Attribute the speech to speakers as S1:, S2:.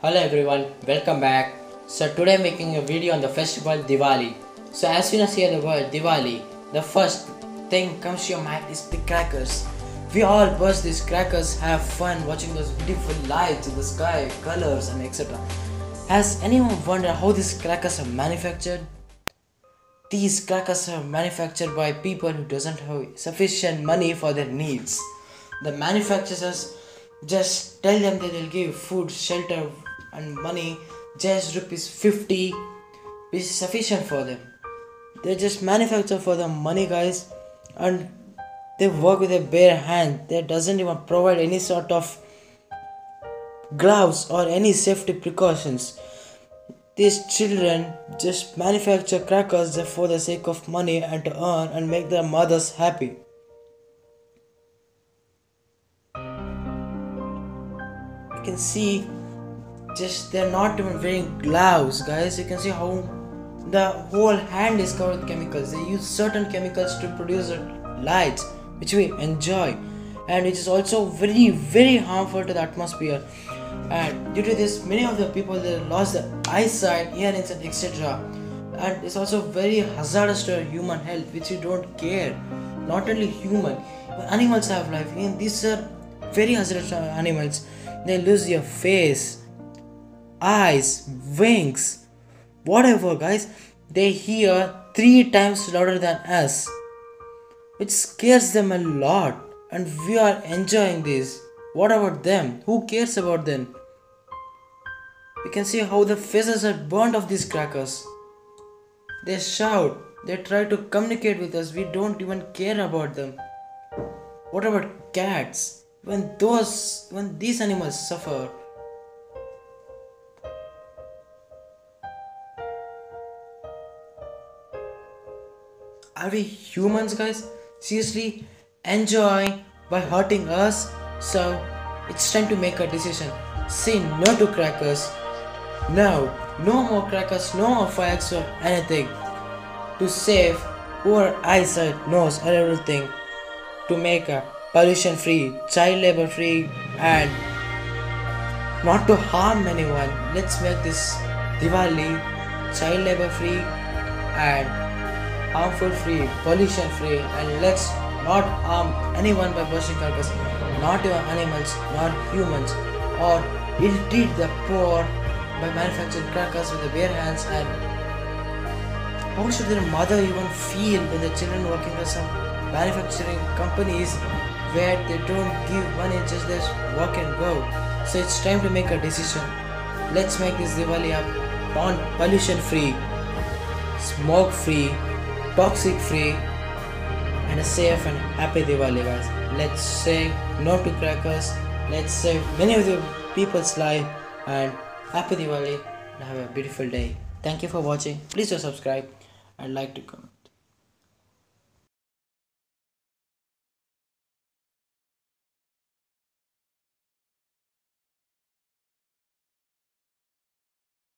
S1: Hello everyone, welcome back. So today I'm making a video on the festival Diwali. So as soon as you hear the word Diwali, the first thing comes to your mind is the crackers. We all burst these crackers, have fun watching those beautiful lights in the sky, colors and etc. Has anyone wondered how these crackers are manufactured? These crackers are manufactured by people who doesn't have sufficient money for their needs. The manufacturers just tell them that they'll give food, shelter, and money just rupees 50 is sufficient for them. They just manufacture for the money, guys, and they work with a bare hand. They doesn't even provide any sort of gloves or any safety precautions. These children just manufacture crackers for the sake of money and to earn and make their mothers happy. You can see just they're not even wearing gloves, guys. You can see how the whole hand is covered with chemicals. They use certain chemicals to produce lights which we enjoy. And which is also very very harmful to the atmosphere. And due to this many of the people they lost their eyesight hearings and etc and it's also very hazardous to human health which we don't care. Not only human animals have life. And these are very hazardous animals. They lose their face eyes wings whatever guys they hear three times louder than us which scares them a lot and we are enjoying this what about them who cares about them you can see how the faces are burnt of these crackers. They shout, they try to communicate with us, we don't even care about them. What about cats? When those when these animals suffer, are we humans guys seriously enjoy by hurting us so it's time to make a decision say no to crackers no, no more crackers, no more fireworks or anything. To save poor eyesight, nose and everything. To make a pollution free, child labor free and not to harm anyone. Let's make this Diwali child labor free and harmful free, pollution free and let's not harm anyone by bursting crackers, not even animals, not humans or ill treat the poor by manufacturing crackers with their bare hands and how should their mother even feel when the children working for some manufacturing companies where they don't give money just they work and go. So it's time to make a decision. Let's make this Diwali a pollution free smoke free toxic free and a safe and happy Diwali guys let's say no to crackers let's save many of the people's life and Happy Diwali and have a beautiful day. Thank you for watching. Please do subscribe and like to comment.